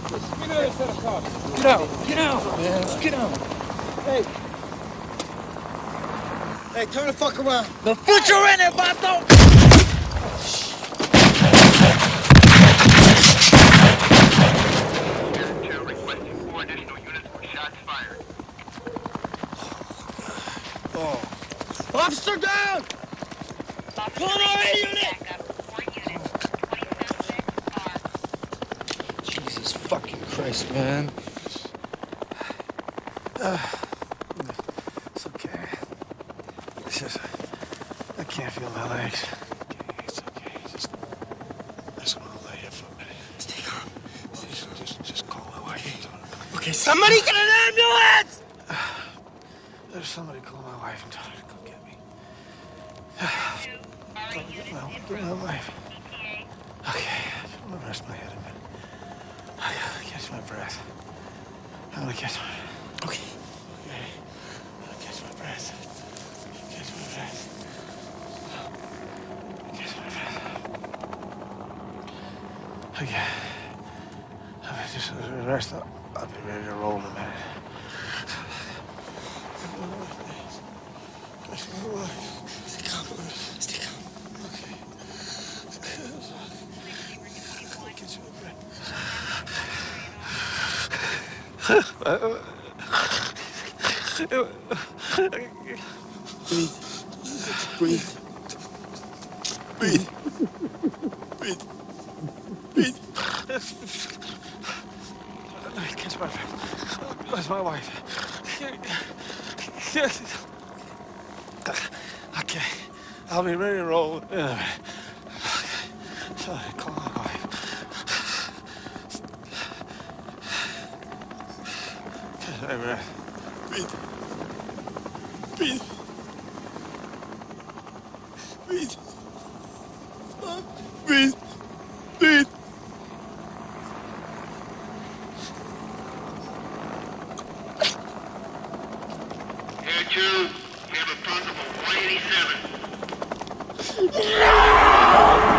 take this. Give me another set of. Get out. Get out. Let's get out. Hey. Hey, turn the fuck around. The foot you're in there, Bato! Officer down! Pull over unit! Christ, man. It's okay. It's just, I can't feel my legs. Okay, it's okay. Just, I just want to lay here for a minute. Stay calm. Just, just, just call my wife. Okay, somebody get an ambulance! There's somebody call my wife and tell her to come get me. Tell her to get my, get my wife. Okay, I just want to rest my head a minute. I gotta catch my breath. I gotta catch my... Okay. Okay. Catch my breath. Catch my breath. Catch my breath. Okay. I'll just rest. I'll, I'll be ready to roll in a minute. Catch my wife. Stay calm. Stay calm. Okay. Catch my Breathe. Breathe. Breathe. Breathe. Breathe. Catch my breath. Where's my wife? Okay. I'll be ready to roll in a minute. Okay. Breathe. Breathe. Breathe. Uh, Breathe. Breathe. Air 2, we have a approximately 187.